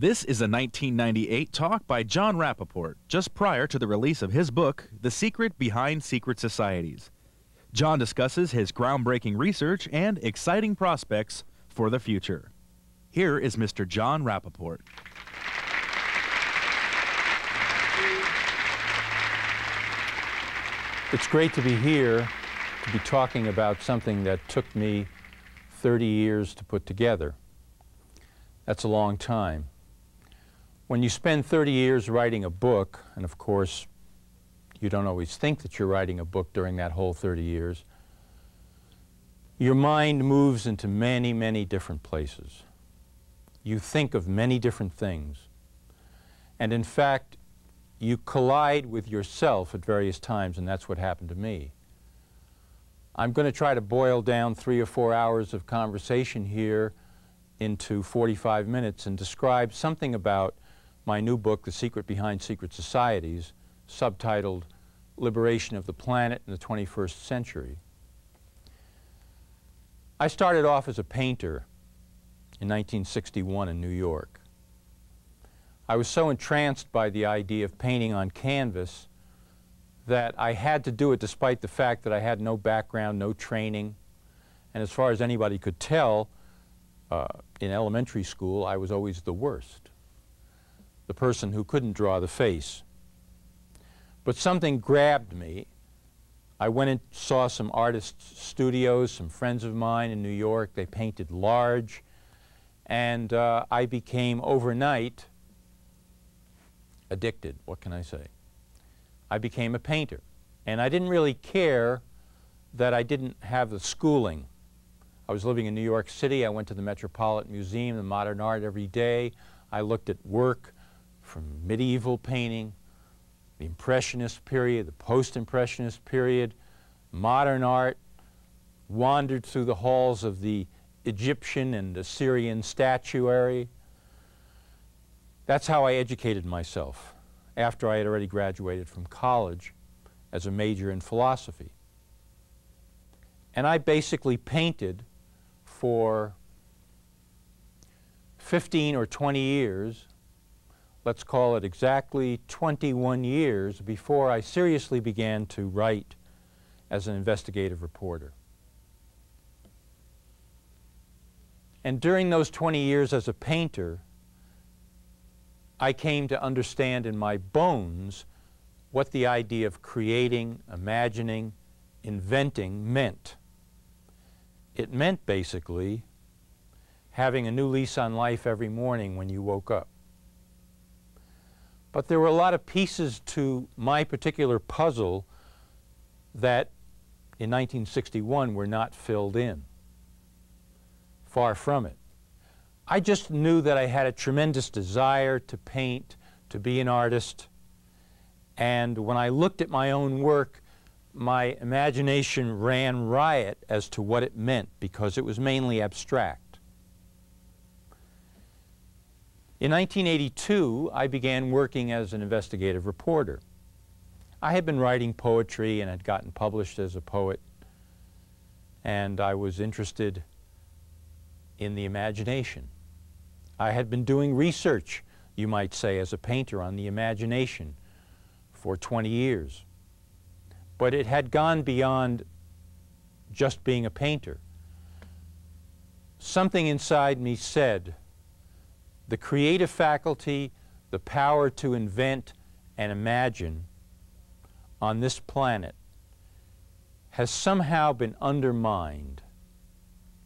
This is a 1998 talk by Jon Rappoport, just prior to the release of his book, The Secret Behind Secret Societies. Jon discusses his groundbreaking research and exciting prospects for the future. Here is Mr. Jon Rappoport. It's great to be here to be talking about something that took me 30 years to put together. That's a long time. When you spend 30 years writing a book, and of course, you don't always think that you're writing a book during that whole 30 years, your mind moves into many, many different places. You think of many different things. And in fact, you collide with yourself at various times, and that's what happened to me. I'm going to try to boil down three or four hours of conversation here into 45 minutes and describe something about my new book, The Secret Behind Secret Societies, subtitled Liberation of the Planet in the 21st Century. I started off as a painter in 1961 in New York. I was so entranced by the idea of painting on canvas that I had to do it despite the fact that I had no background, no training. And as far as anybody could tell, uh, in elementary school, I was always the worst, the person who couldn't draw the face. But something grabbed me. I went and saw some artists' studios, some friends of mine in New York. They painted large. And uh, I became overnight addicted. What can I say? I became a painter. And I didn't really care that I didn't have the schooling. I was living in New York City. I went to the Metropolitan Museum, the modern art every day. I looked at work from medieval painting, the Impressionist period, the Post-Impressionist period, modern art, wandered through the halls of the Egyptian and Assyrian statuary. That's how I educated myself after I had already graduated from college as a major in philosophy. And I basically painted for 15 or 20 years, let's call it exactly 21 years, before I seriously began to write as an investigative reporter. And during those 20 years as a painter, I came to understand in my bones what the idea of creating, imagining, inventing meant. It meant basically having a new lease on life every morning when you woke up. But there were a lot of pieces to my particular puzzle that in 1961 were not filled in. Far from it. I just knew that I had a tremendous desire to paint, to be an artist. And when I looked at my own work, my imagination ran riot as to what it meant because it was mainly abstract. In 1982, I began working as an investigative reporter. I had been writing poetry and had gotten published as a poet, and I was interested in the imagination. I had been doing research, you might say, as a painter on the imagination for 20 years. But it had gone beyond just being a painter. Something inside me said, the creative faculty, the power to invent and imagine on this planet has somehow been undermined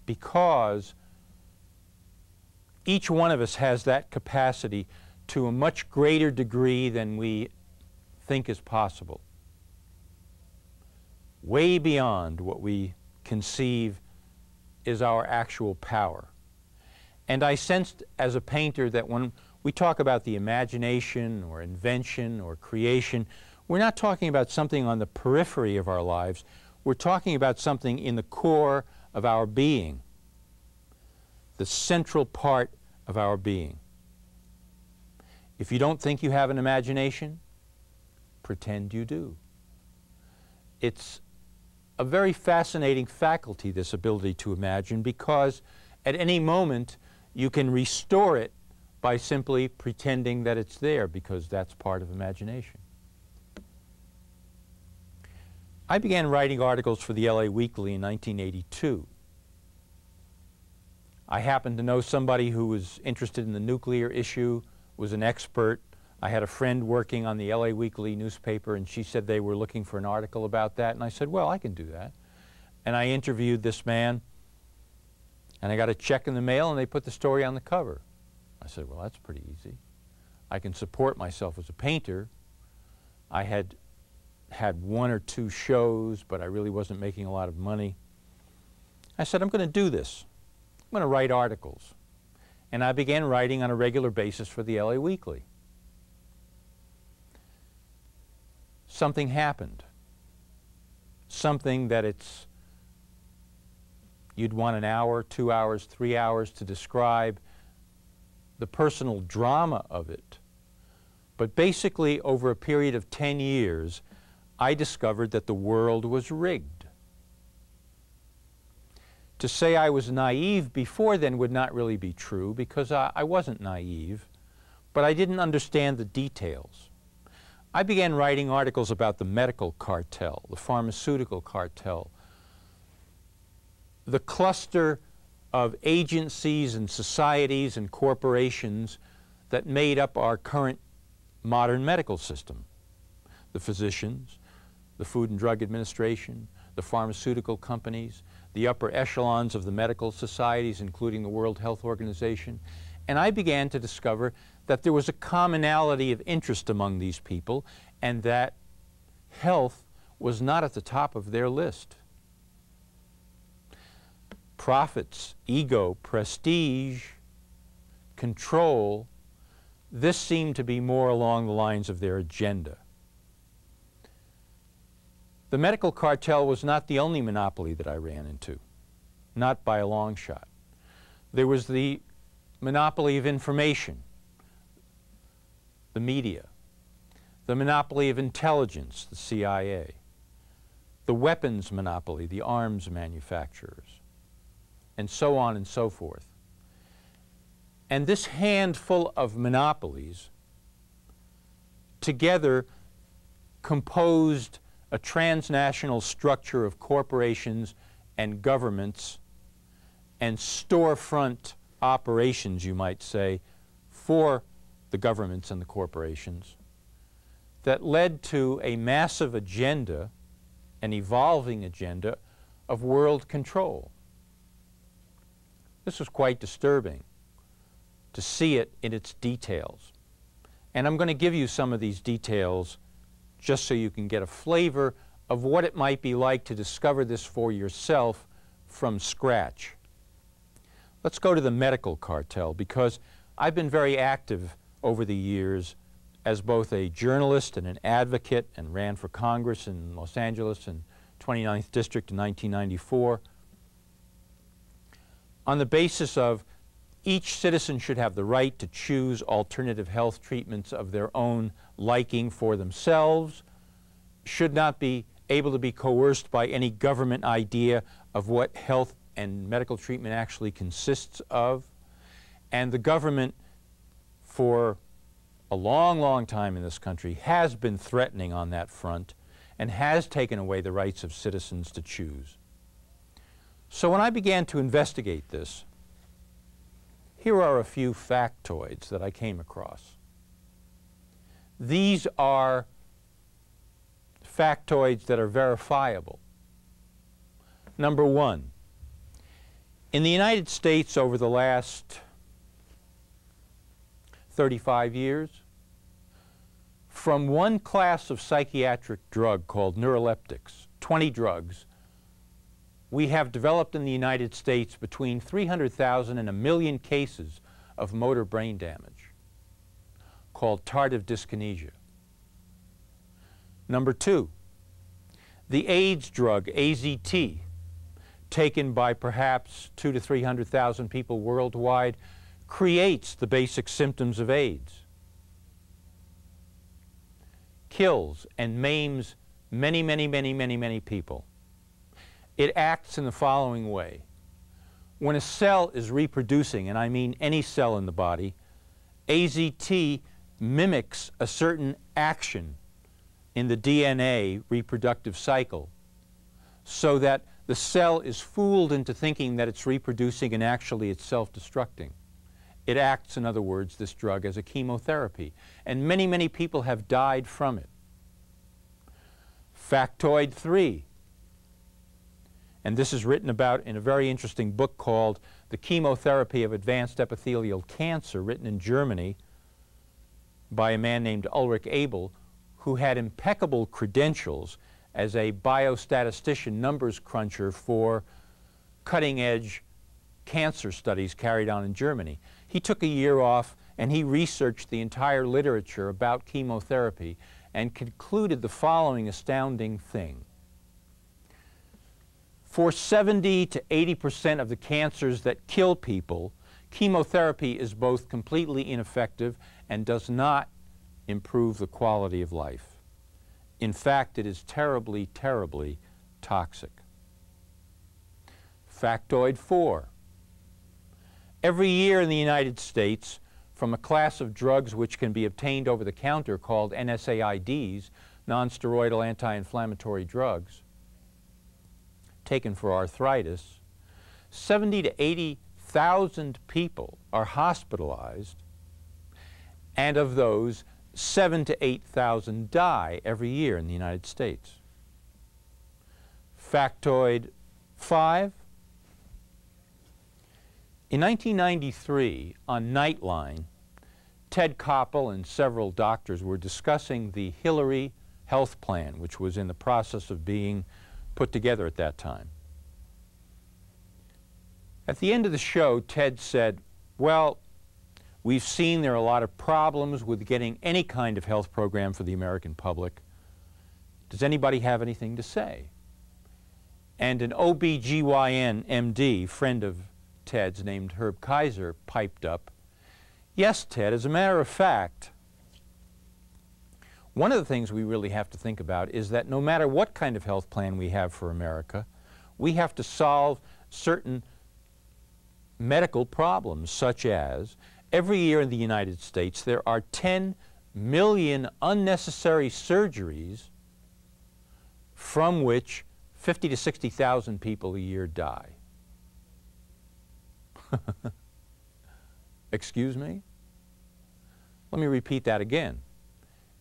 because each one of us has that capacity to a much greater degree than we think is possible. Way beyond what we conceive is our actual power. And I sensed as a painter that when we talk about the imagination or invention or creation, we're not talking about something on the periphery of our lives. We're talking about something in the core of our being the central part of our being. If you don't think you have an imagination, pretend you do. It's a very fascinating faculty, this ability to imagine, because at any moment you can restore it by simply pretending that it's there because that's part of imagination. I began writing articles for the LA Weekly in 1982. I happened to know somebody who was interested in the nuclear issue, was an expert. I had a friend working on the LA Weekly newspaper, and she said they were looking for an article about that. And I said, Well, I can do that. And I interviewed this man, and I got a check in the mail, and they put the story on the cover. I said, Well, that's pretty easy. I can support myself as a painter. I had had one or two shows, but I really wasn't making a lot of money. I said, I'm going to do this. I'm going to write articles. And I began writing on a regular basis for the LA Weekly. Something happened. Something that it's you'd want an hour, two hours, three hours to describe the personal drama of it. But basically, over a period of 10 years, I discovered that the world was rigged. To say I was naive before then would not really be true because I, I, wasn't naive, but I didn't understand the details. I began writing articles about the medical cartel, the pharmaceutical cartel, the cluster of agencies and societies and corporations that made up our current modern medical system. The physicians, the Food and Drug Administration, the pharmaceutical companies, the upper echelons of the medical societies, including the World Health Organization, and I began to discover that there was a commonality of interest among these people and that health was not at the top of their list. Profits, ego, prestige, control, this seemed to be more along the lines of their agenda. The medical cartel was not the only monopoly that I ran into, not by a long shot. There was the monopoly of information, the media, the monopoly of intelligence, the CIA, the weapons monopoly, the arms manufacturers, and so on and so forth. And this handful of monopolies together composed a transnational structure of corporations and governments and storefront operations, you might say, for the governments and the corporations that led to a massive agenda, an evolving agenda of world control. This was quite disturbing to see it in its details. And I'm going to give you some of these details just so you can get a flavor of what it might be like to discover this for yourself from scratch. Let's go to the medical cartel because I've been very active over the years as both a journalist and an advocate and ran for Congress in Los Angeles in 29th District in 1994 on the basis of each citizen should have the right to choose alternative health treatments of their own liking for themselves, should not be able to be coerced by any government idea of what health and medical treatment actually consists of. And the government, for a long, long time in this country, has been threatening on that front and has taken away the rights of citizens to choose. So when I began to investigate this, here are a few factoids that I came across. These are factoids that are verifiable. Number one, in the United States over the last 35 years, from one class of psychiatric drug called neuroleptics, 20 drugs, we have developed in the United States between 300,000 and a million cases of motor brain damage called tardive dyskinesia. Number two, the AIDS drug AZT, taken by perhaps two to 300,000 people worldwide, creates the basic symptoms of AIDS, kills and maims many, many, many, many, many people. It acts in the following way. When a cell is reproducing, and I mean any cell in the body, AZT mimics a certain action in the DNA reproductive cycle so that the cell is fooled into thinking that it's reproducing and actually it's self-destructing. It acts, in other words, this drug as a chemotherapy. And many, many people have died from it. Factoid 3. And this is written about in a very interesting book called The Chemotherapy of Advanced Epithelial Cancer, written in Germany by a man named Ulrich Abel, who had impeccable credentials as a biostatistician numbers cruncher for cutting-edge cancer studies carried on in Germany. He took a year off and he researched the entire literature about chemotherapy and concluded the following astounding thing. For 70 to 80 percent of the cancers that kill people, chemotherapy is both completely ineffective and does not improve the quality of life. In fact, it is terribly, terribly toxic. Factoid 4. Every year in the United States, from a class of drugs which can be obtained over the counter called NSAIDs, nonsteroidal anti-inflammatory drugs, taken for arthritis, 70 to 80,000 people are hospitalized, and of those, seven to 8,000 die every year in the United States. Factoid 5. In 1993, on Nightline, Ted Koppel and several doctors were discussing the Hillary health plan, which was in the process of being put together at that time. At the end of the show, Ted said, well, We've seen there are a lot of problems with getting any kind of health program for the American public. Does anybody have anything to say? And an OBGYN MD, friend of Ted's named Herb Kaiser, piped up, Yes, Ted, as a matter of fact, one of the things we really have to think about is that no matter what kind of health plan we have for America, we have to solve certain medical problems, such as Every year in the United States, there are 10 million unnecessary surgeries from which 50 to 60,000 people a year die. Excuse me? Let me repeat that again.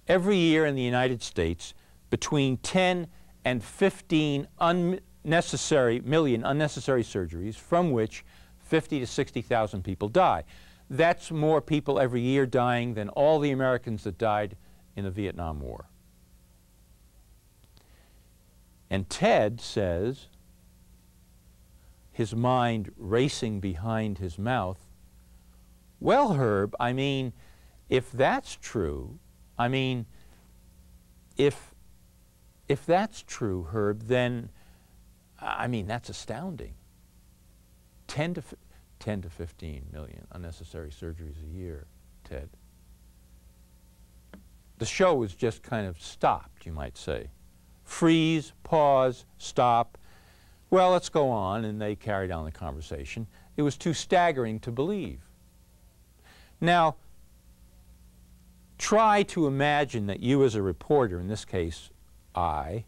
Every year in the United States, between 10 and 15 unnecessary, million unnecessary surgeries from which 50 to 60,000 people die. That's more people every year dying than all the Americans that died in the Vietnam War. And Ted says, his mind racing behind his mouth, well, Herb, I mean, if that's true, I mean, if, if that's true, Herb, then, I mean, that's astounding. 10 to 10 to 15 million unnecessary surgeries a year, Ted. The show was just kind of stopped, you might say. Freeze, pause, stop. Well, let's go on, and they carried on the conversation. It was too staggering to believe. Now, try to imagine that you as a reporter, in this case I,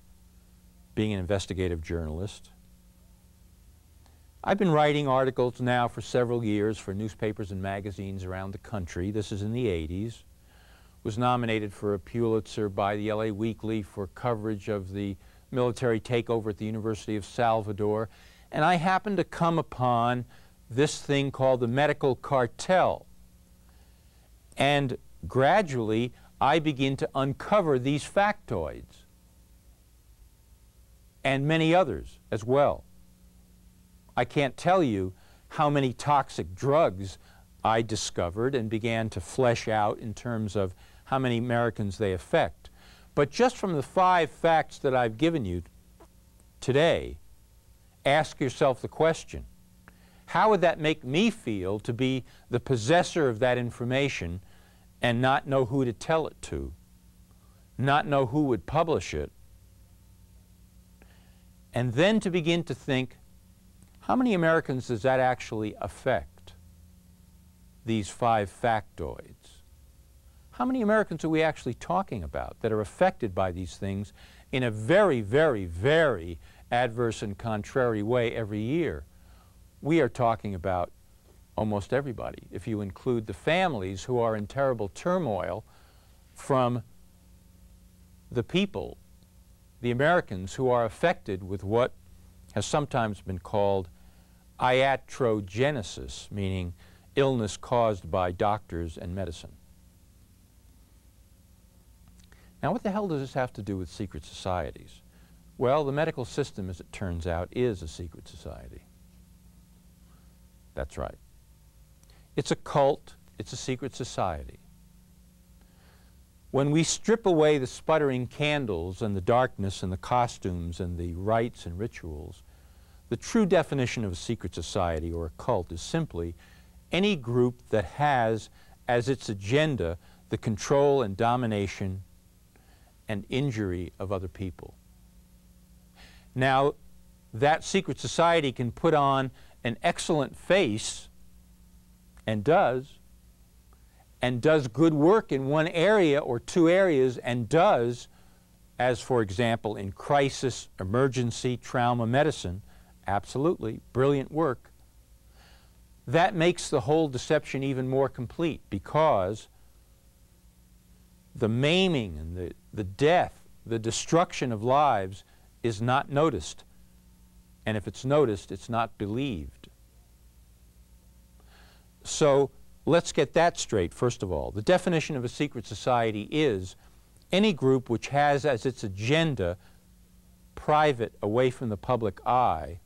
being an investigative journalist, I've been writing articles now for several years for newspapers and magazines around the country. This is in the 80s. Was nominated for a Pulitzer by the LA Weekly for coverage of the military takeover at the University of Salvador. And I happened to come upon this thing called the medical cartel. And gradually, I begin to uncover these factoids and many others as well. I can't tell you how many toxic drugs I discovered and began to flesh out in terms of how many Americans they affect. But just from the five facts that I've given you today, ask yourself the question, how would that make me feel to be the possessor of that information and not know who to tell it to, not know who would publish it, and then to begin to think, how many Americans does that actually affect? these five factoids. How many Americans are we actually talking about that are affected by these things in a very, very, very adverse and contrary way every year? We are talking about almost everybody, if you include the families who are in terrible turmoil from the people, the Americans who are affected with what has sometimes been called iatrogenesis, meaning illness caused by doctors and medicine. Now, what the hell does this have to do with secret societies? Well, the medical system, as it turns out, is a secret society. That's right. It's a cult, it's a secret society. When we strip away the sputtering candles and the darkness and the costumes and the rites and rituals, the true definition of a secret society or a cult is simply any group that has as its agenda the control and domination and injury of other people. Now, that secret society can put on an excellent face, and does, and does good work in one area or two areas, and does, as for example in crisis, emergency, trauma medicine, absolutely brilliant work. That makes the whole deception even more complete because the maiming and the, the death, the destruction of lives is not noticed. And if it's noticed, it's not believed. So let's get that straight, first of all. The definition of a secret society is any group which has as its agenda private, away from the public eye,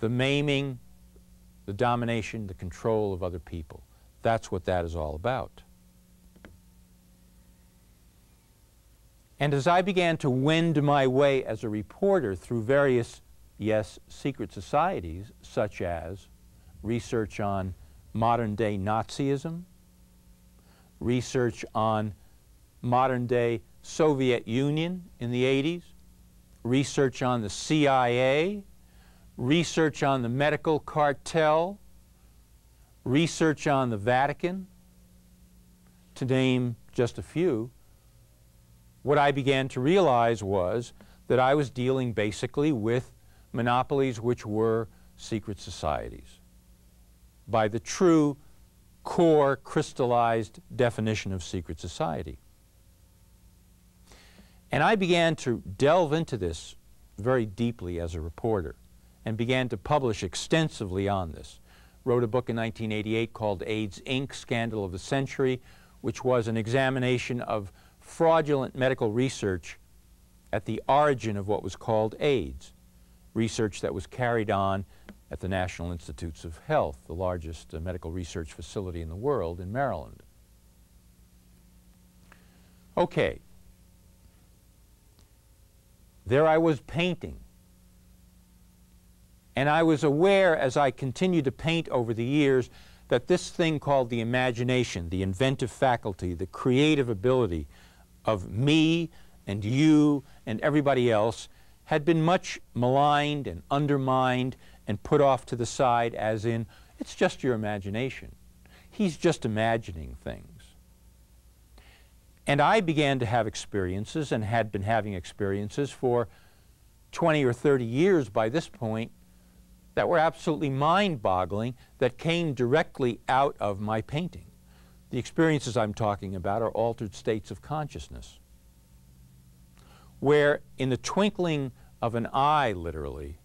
the maiming, the domination, the control of other people. That's what that is all about. And as I began to wend my way as a reporter through various, yes, secret societies, such as research on modern day Nazism, research on modern day Soviet Union in the 80s, research on the CIA, research on the medical cartel, research on the Vatican, to name just a few, what I began to realize was that I was dealing basically with monopolies which were secret societies by the true core crystallized definition of secret society. And I began to delve into this very deeply as a reporter and began to publish extensively on this. Wrote a book in 1988 called AIDS Inc. Scandal of the Century, which was an examination of fraudulent medical research at the origin of what was called AIDS, research that was carried on at the National Institutes of Health, the largest uh, medical research facility in the world in Maryland. Okay. There I was painting. And I was aware as I continued to paint over the years that this thing called the imagination, the inventive faculty, the creative ability of me and you and everybody else had been much maligned and undermined and put off to the side as in, it's just your imagination. He's just imagining things. And I began to have experiences and had been having experiences for 20 or 30 years by this point that were absolutely mind-boggling that came directly out of my painting. The experiences I'm talking about are altered states of consciousness, where in the twinkling of an eye, literally,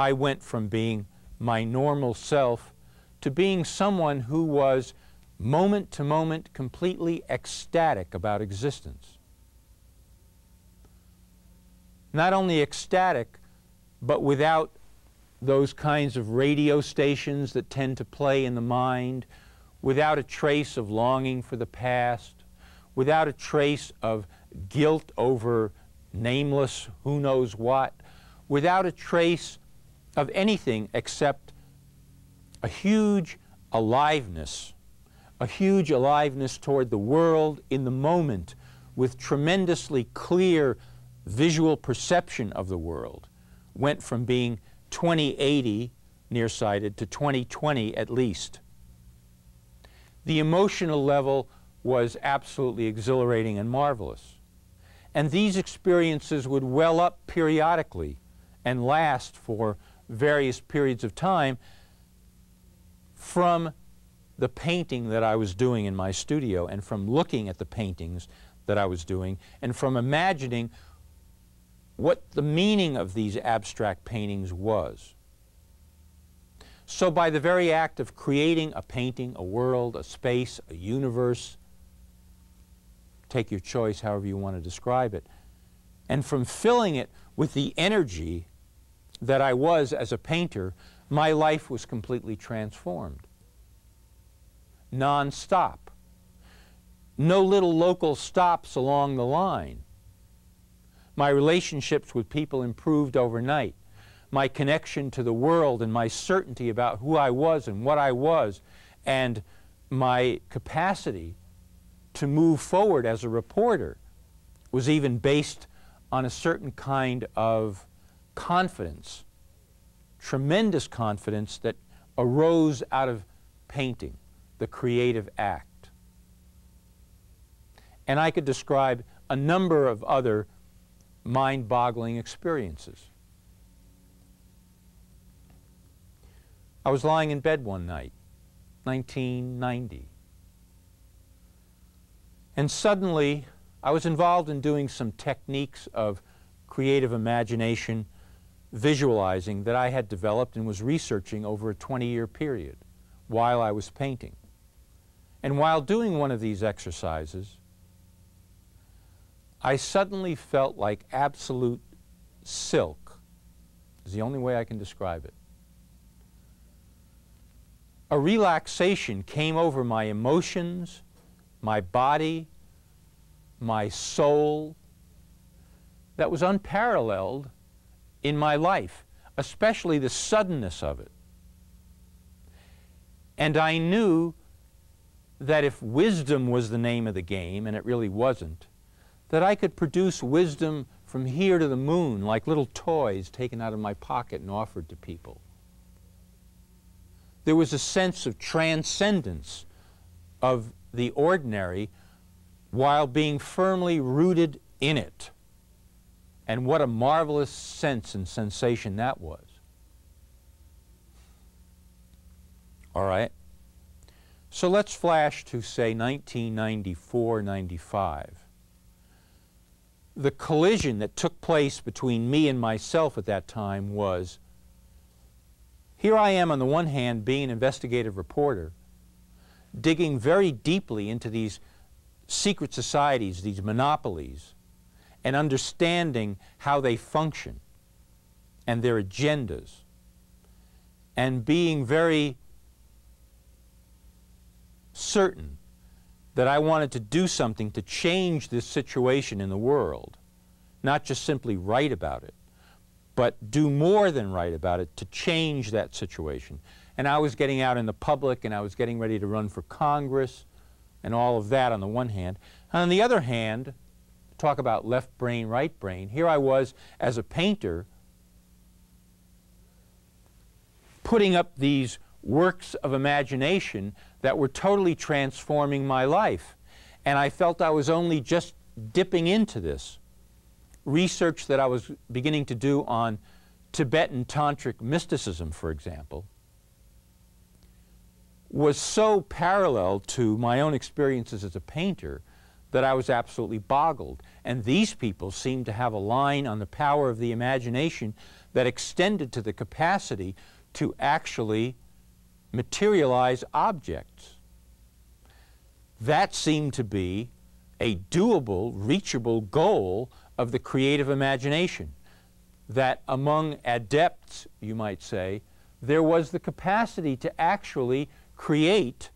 I went from being my normal self to being someone who was moment to moment completely ecstatic about existence. Not only ecstatic, but without those kinds of radio stations that tend to play in the mind, without a trace of longing for the past, without a trace of guilt over nameless who knows what, without a trace of anything except a huge aliveness, a huge aliveness toward the world in the moment with tremendously clear visual perception of the world, went from being 2080 nearsighted to 2020 at least. the emotional level was absolutely exhilarating and marvelous. And these experiences would well up periodically and last for various periods of time from the painting that I was doing in my studio and from looking at the paintings that I was doing and from imagining what the meaning of these abstract paintings was. So by the very act of creating a painting, a world, a space, a universe, take your choice however you want to describe it, and from filling it with the energy that I was as a painter, my life was completely transformed. Non-stop. No little local stops along the line. My relationships with people improved overnight. My connection to the world and my certainty about who I was and what I was and my capacity to move forward as a reporter was even based on a certain kind of confidence, tremendous confidence that arose out of painting, the creative act. And I could describe a number of other mind-boggling experiences. I was lying in bed one night, 1990, and suddenly I was involved in doing some techniques of creative imagination, visualizing that I had developed and was researching over a 20-year period while I was painting. And while doing one of these exercises, I suddenly felt like absolute silk is the only way I can describe it. A relaxation came over my emotions, my body, my soul, that was unparalleled in my life, especially the suddenness of it. And I knew that if wisdom was the name of the game, and it really wasn't, that I could produce wisdom from here to the moon like little toys taken out of my pocket and offered to people. There was a sense of transcendence of the ordinary while being firmly rooted in it. And what a marvelous sense and sensation that was. All right. So let's flash to, say, 1994 95 the collision that took place between me and myself at that time was here I am on the one hand being an investigative reporter, digging very deeply into these secret societies, these monopolies, and understanding how they function and their agendas, and being very certain that I wanted to do something to change this situation in the world, not just simply write about it, but do more than write about it to change that situation. And I was getting out in the public and I was getting ready to run for Congress and all of that on the one hand. And on the other hand, talk about left brain, right brain, here I was as a painter putting up these works of imagination that were totally transforming my life. And I felt I was only just dipping into this. Research that I was beginning to do on Tibetan tantric mysticism, for example, was so parallel to my own experiences as a painter that I was absolutely boggled. And these people seemed to have a line on the power of the imagination that extended to the capacity to actually materialize objects. That seemed to be a doable, reachable goal of the creative imagination. That among adepts, you might say, there was the capacity to actually create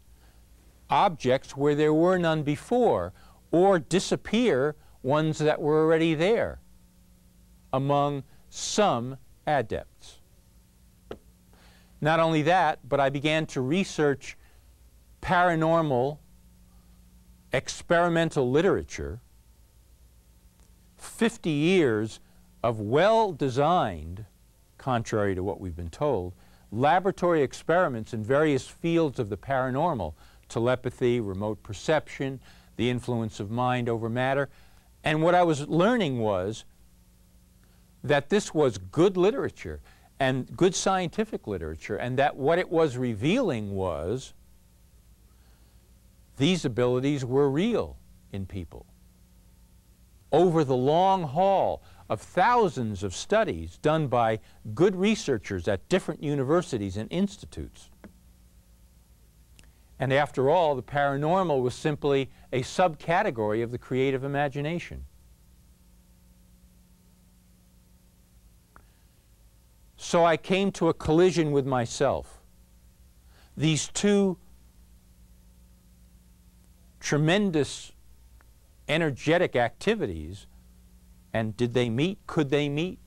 objects where there were none before, or disappear ones that were already there among some adepts. Not only that, but I began to research paranormal experimental literature, 50 years of well-designed, contrary to what we've been told, laboratory experiments in various fields of the paranormal telepathy, remote perception, the influence of mind over matter. And what I was learning was that this was good literature and good scientific literature, and that what it was revealing was these abilities were real in people. Over the long haul of thousands of studies done by good researchers at different universities and institutes. And after all, the paranormal was simply a subcategory of the creative imagination. So I came to a collision with myself. These two tremendous energetic activities, and did they meet? Could they meet?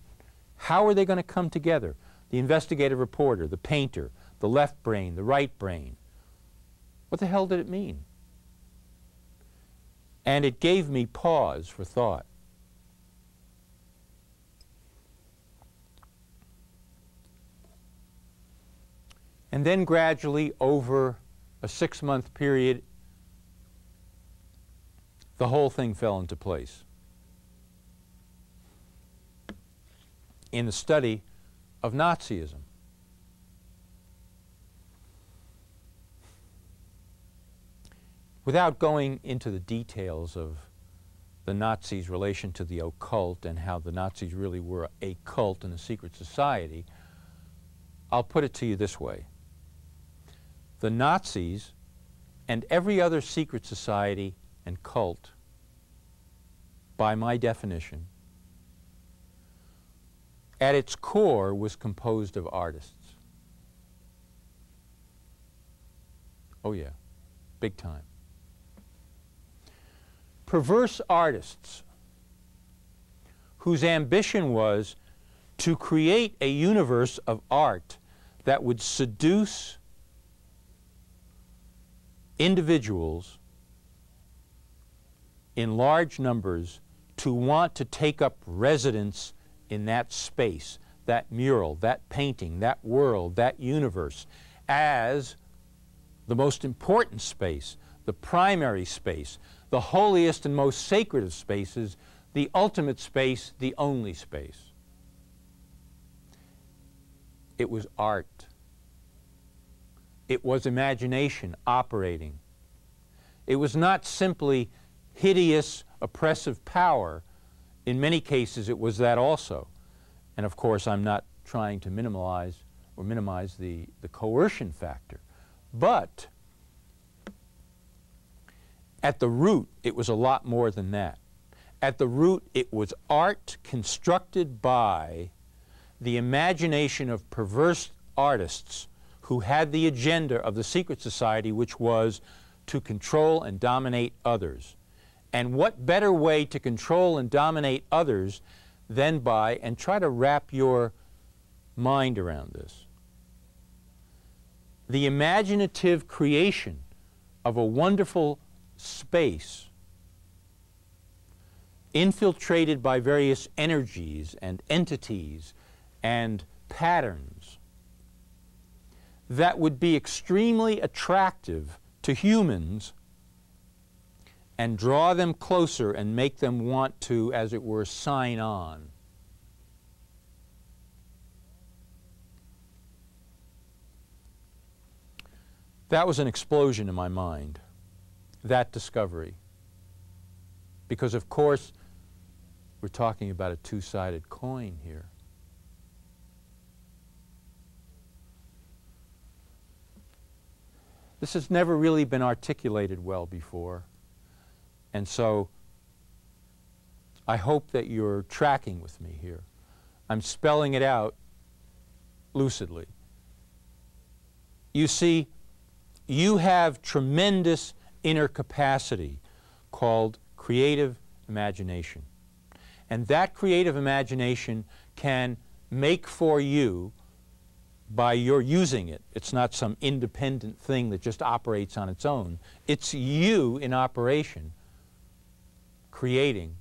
How are they going to come together? The investigative reporter, the painter, the left brain, the right brain. What the hell did it mean? And it gave me pause for thought. And then gradually, over a six month period, the whole thing fell into place. In the study of Nazism. Without going into the details of the Nazis' relation to the occult and how the Nazis really were a cult and a secret society, I'll put it to you this way. The Nazis and every other secret society and cult, by my definition, at its core was composed of artists. Oh yeah, big time perverse artists whose ambition was to create a universe of art that would seduce individuals in large numbers to want to take up residence in that space, that mural, that painting, that world, that universe, as the most important space, the primary space, the holiest and most sacred of spaces, the ultimate space, the only space. It was art. It was imagination operating. It was not simply hideous, oppressive power. In many cases, it was that also. And of course, I'm not trying to minimize or minimize the, the coercion factor. But at the root, it was a lot more than that. At the root, it was art constructed by the imagination of perverse artists who had the agenda of the secret society, which was to control and dominate others. And what better way to control and dominate others than by, and try to wrap your mind around this, the imaginative creation of a wonderful space infiltrated by various energies and entities and patterns that would be extremely attractive to humans and draw them closer and make them want to, as it were, sign on. That was an explosion in my mind that discovery. Because, of course, we're talking about a two sided coin here. This has never really been articulated well before. And so I hope that you're tracking with me here. I'm spelling it out lucidly. You see, you have tremendous inner capacity called creative imagination. And that creative imagination can make for you by your using it. It's not some independent thing that just operates on its own. It's you in operation creating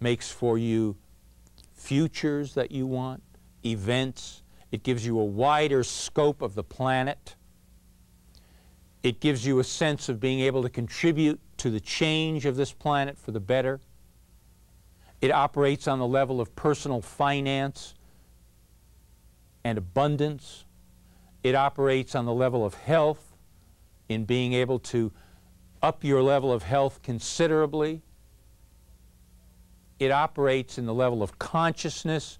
makes for you futures that you want, events. It gives you a wider scope of the planet It gives you a sense of being able to contribute to the change of this planet for the better. It operates on the level of personal finance and abundance. It operates on the level of health in being able to up your level of health considerably. It operates in the level of consciousness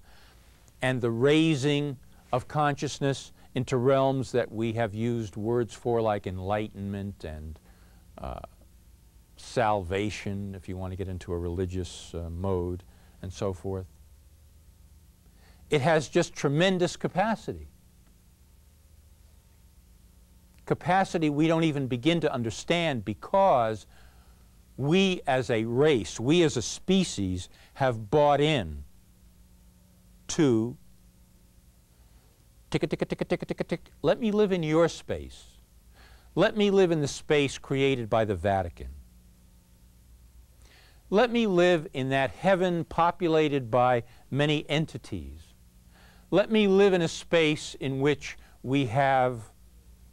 and the raising of consciousness into realms that we have used words for like enlightenment and uh, salvation, if you want to get into a religious uh, mode, and so forth. It has just tremendous capacity. Capacity we don't even begin to understand because we as a race, we as a species, have bought in to tick, tick, tick, tick, tick, tick. Let me live in your space. Let me live in the space created by the Vatican. Let me live in that heaven populated by many entities. Let me live in a space in which we have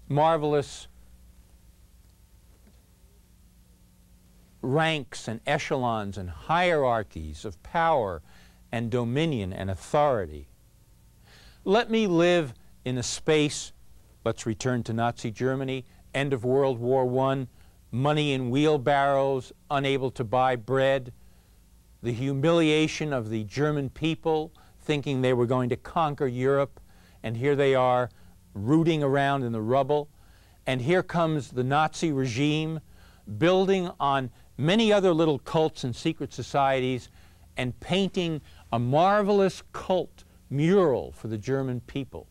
marvelous ranks and echelons and hierarchies of power and dominion and authority. Let me live in a space, let's return to Nazi Germany, end of World War I, money in wheelbarrows, unable to buy bread, the humiliation of the German people thinking they were going to conquer Europe, and here they are rooting around in the rubble. And here comes the Nazi regime building on many other little cults and secret societies and painting a marvelous cult mural for the German people.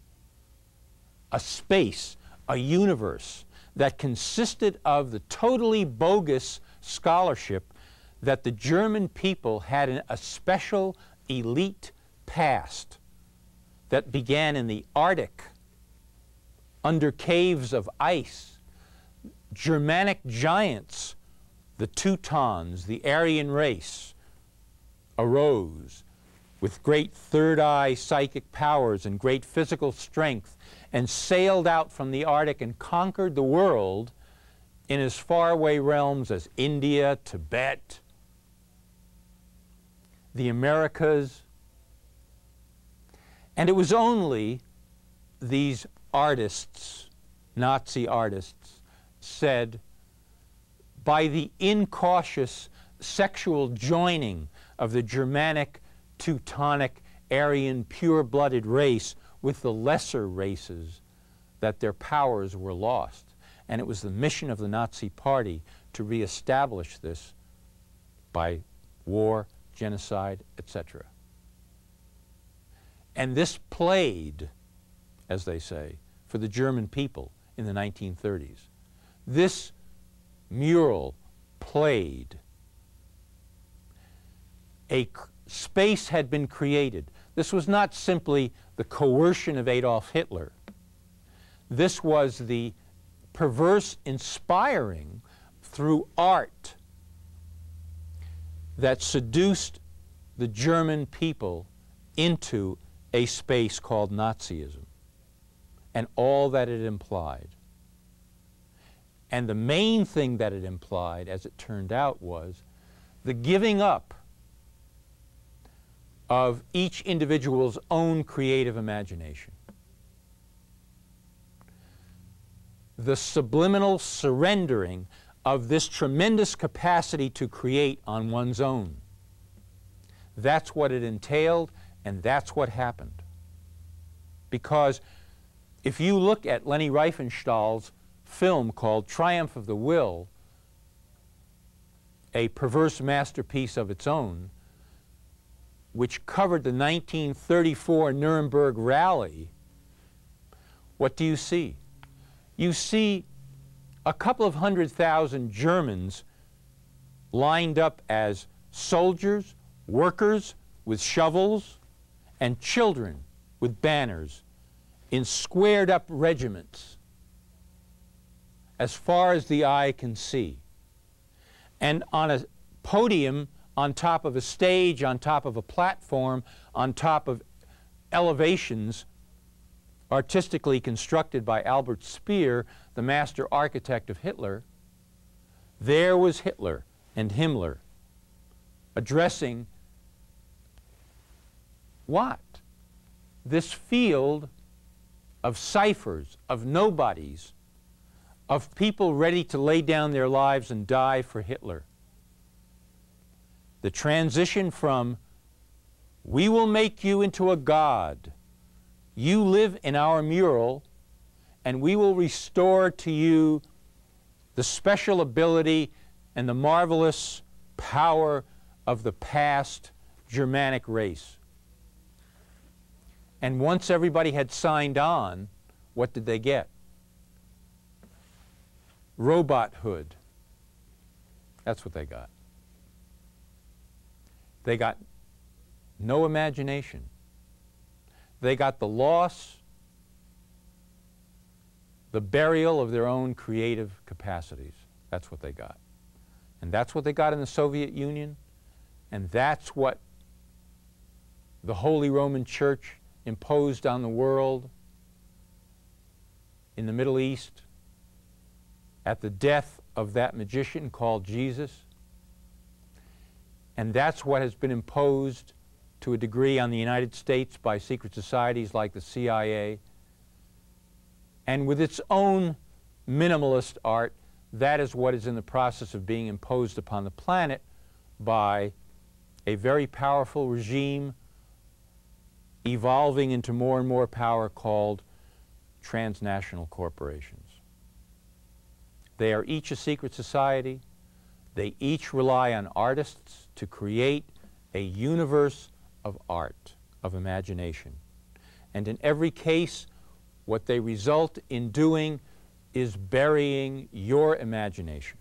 A space, a universe that consisted of the totally bogus scholarship that the German people had a special elite past that began in the Arctic under caves of ice. Germanic giants, the Teutons, the Aryan race, arose with great third eye psychic powers and great physical strength and sailed out from the Arctic and conquered the world in as faraway realms as India, Tibet, the Americas. And it was only these artists, Nazi artists, said, by the incautious sexual joining of the Germanic, Teutonic, Aryan, pure blooded race with the lesser races that their powers were lost. And it was the mission of the Nazi Party to reestablish this by war, genocide, etc. And this played, as they say, for the German people in the 1930s. This mural played a space had been created. This was not simply the coercion of Adolf Hitler. This was the perverse inspiring through art that seduced the German people into a space called Nazism and all that it implied. And the main thing that it implied, as it turned out, was the giving up of each individual's own creative imagination. The subliminal surrendering of this tremendous capacity to create on one's own. That's what it entailed, and that's what happened. Because if you look at Leni Riefenstahl's film called Triumph of the Will, a perverse masterpiece of its own, which covered the 1934 Nuremberg rally, what do you see? You see a couple of hundred thousand Germans lined up as soldiers, workers with shovels, and children with banners in squared up regiments as far as the eye can see. And on a podium on top of a stage, on top of a platform, on top of elevations artistically constructed by Albert Speer, the master architect of Hitler, there was Hitler and Himmler addressing what? This field of ciphers, of nobodies, of people ready to lay down their lives and die for Hitler. The transition from, we will make you into a god, you live in our mural, and we will restore to you the special ability and the marvelous power of the past Germanic race. And once everybody had signed on, what did they get? Robothood. That's what they got. They got no imagination. They got the loss, the burial of their own creative capacities. That's what they got. And that's what they got in the Soviet Union, and that's what the Holy Roman Church imposed on the world in the Middle East at the death of that magician called Jesus. And that's what has been imposed to a degree on the United States by secret societies like the CIA. And with its own minimalist art, that is what is in the process of being imposed upon the planet by a very powerful regime evolving into more and more power called transnational corporations. They are each a secret society. They each rely on artists to create a universe of art, of imagination. And in every case, what they result in doing is burying your imagination.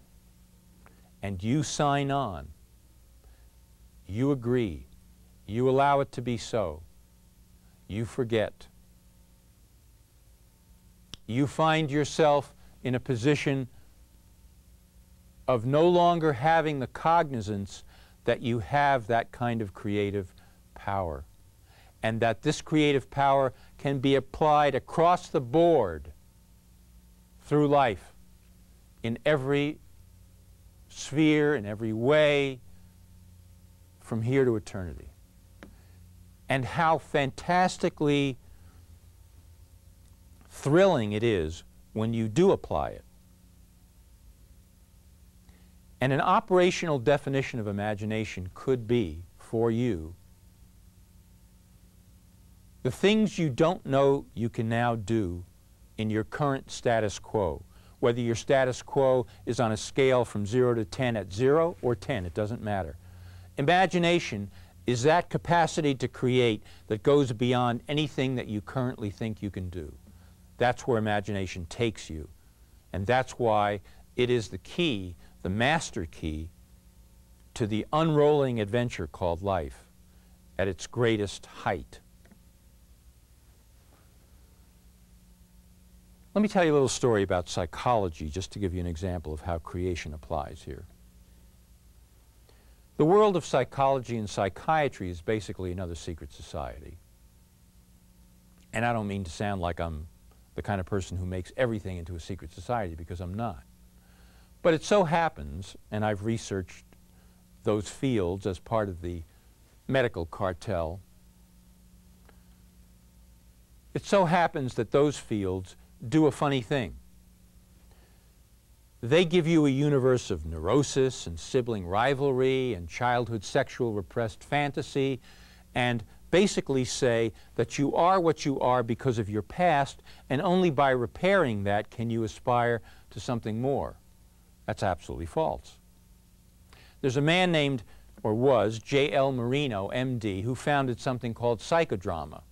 And you sign on. You agree. You allow it to be so you forget. You find yourself in a position of no longer having the cognizance that you have that kind of creative power and that this creative power can be applied across the board through life in every sphere, in every way, from here to eternity and how fantastically thrilling it is when you do apply it. And an operational definition of imagination could be, for you, the things you don't know you can now do in your current status quo. Whether your status quo is on a scale from 0 to 10 at 0 or 10, it doesn't matter. Imagination is that capacity to create that goes beyond anything that you currently think you can do. That's where imagination takes you. And that's why it is the key, the master key, to the unrolling adventure called life at its greatest height. Let me tell you a little story about psychology just to give you an example of how creation applies here. The world of psychology and psychiatry is basically another secret society. And I don't mean to sound like I'm the kind of person who makes everything into a secret society because I'm not. But it so happens, and I've researched those fields as part of the medical cartel, it so happens that those fields do a funny thing. They give you a universe of neurosis and sibling rivalry and childhood sexual repressed fantasy and basically say that you are what you are because of your past and only by repairing that can you aspire to something more. That's absolutely false. There's a man named, or was, J.L. Moreno, M.D., who founded something called psychodrama,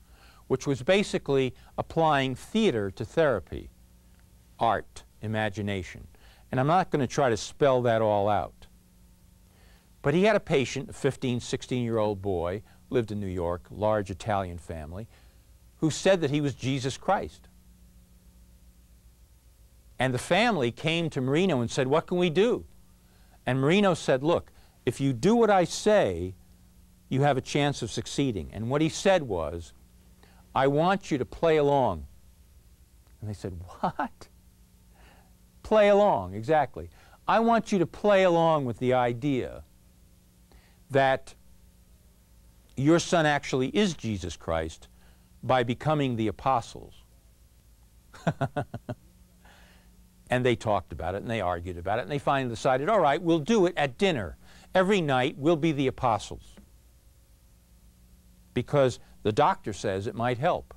which was basically applying theater to therapy, art, imagination. And I'm not going to try to spell that all out. But he had a patient, a 15, 16 year old boy, lived in New York, large Italian family, who said that he was Jesus Christ. And the family came to Moreno and said, What can we do? And Moreno said, Look, if you do what I say, you have a chance of succeeding. And what he said was, I want you to play along. And they said, What? Play along, exactly. I want you to play along with the idea that your son actually is Jesus Christ by becoming the apostles. and they talked about it and they argued about it and they finally decided, all right, we'll do it at dinner. Every night we'll be the apostles. Because the doctor says it might help.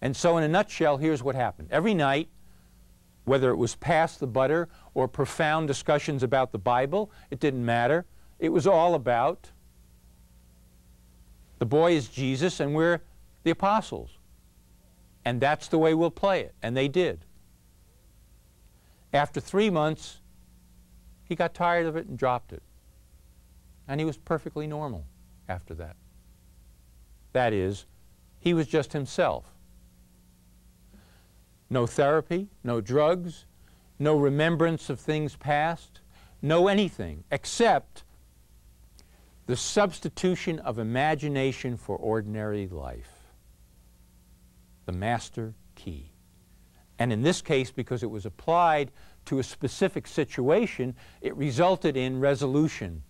And so, in a nutshell, here's what happened. Every night, whether it was past the butter or profound discussions about the Bible, it didn't matter. It was all about the boy is Jesus and we're the apostles. And that's the way we'll play it. And they did. After three months, he got tired of it and dropped it. And he was perfectly normal after that. That is, he was just himself. No therapy, no drugs, no remembrance of things past, no anything except the substitution of imagination for ordinary life. The master key. And in this case, because it was applied to a specific situation, it resulted in resolution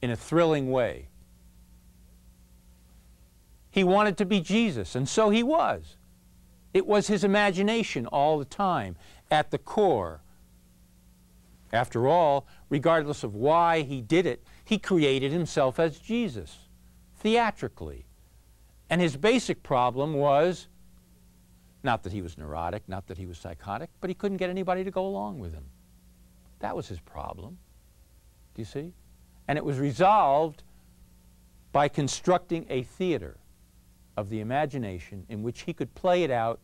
in a thrilling way. He wanted to be Jesus, and so he was. It was his imagination all the time, at the core. After all, regardless of why he did it, he created himself as Jesus, theatrically. And his basic problem was not that he was neurotic, not that he was psychotic, but he couldn't get anybody to go along with him. That was his problem. Do you see? And it was resolved by constructing a theater of the imagination in which he could play it out,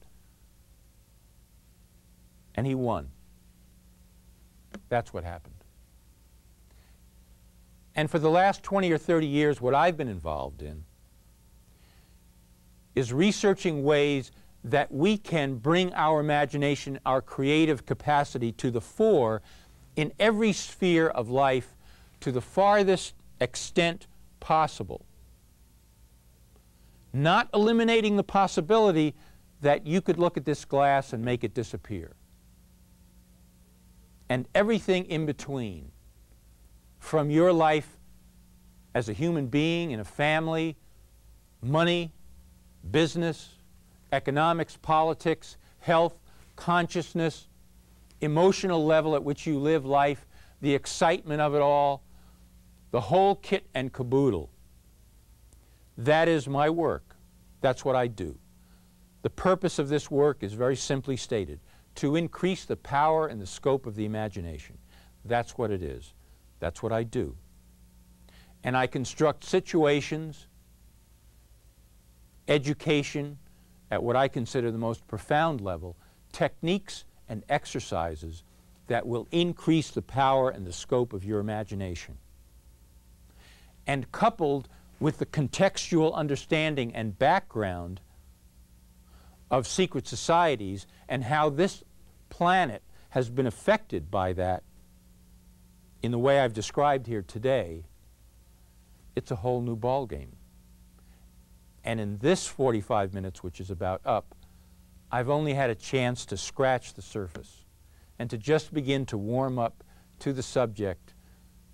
and he won. That's what happened. And for the last 20 or 30 years, what I've been involved in is researching ways that we can bring our imagination, our creative capacity to the fore in every sphere of life to the farthest extent possible. Not eliminating the possibility that you could look at this glass and make it disappear. And everything in between, from your life as a human being in a family, money, business, economics, politics, health, consciousness, emotional level at which you live life, the excitement of it all, the whole kit and caboodle. That is my work. That's what I do. The purpose of this work is very simply stated to increase the power and the scope of the imagination. That's what it is. That's what I do. And I construct situations, education, at what I consider the most profound level, techniques and exercises that will increase the power and the scope of your imagination. And coupled with the contextual understanding and background of secret societies and how this planet has been affected by that in the way I've described here today, it's a whole new ballgame. And in this 45 minutes, which is about up, I've only had a chance to scratch the surface and to just begin to warm up to the subject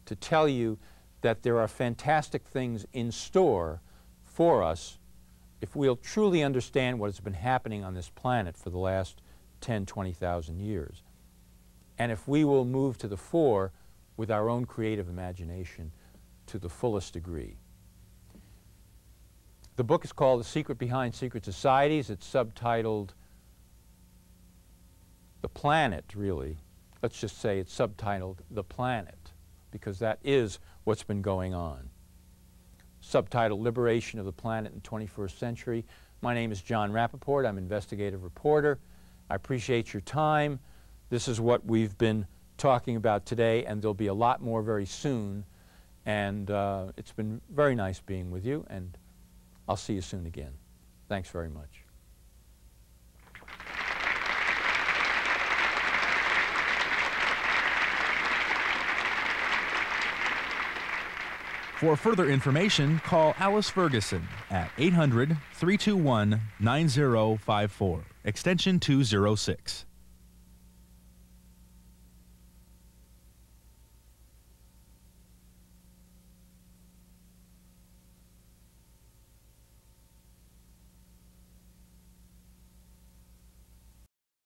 to tell you that there are fantastic things in store for us if we'll truly understand what has been happening on this planet for the last 10, 20,000 years. And if we will move to the fore with our own creative imagination to the fullest degree. The book is called The Secret Behind Secret Societies. It's subtitled The Planet, really. Let's just say it's subtitled The Planet, because that is what's been going on. Subtitled Liberation of the Planet in the 21st Century. My name is Jon Rappoport. I'm investigative reporter. I appreciate your time. This is what we've been talking about today, and there'll be a lot more very soon. And uh, it's been very nice being with you. and. I'll see you soon again. Thanks very much. For further information, call Alice Ferguson at 800 321 9054, extension 206.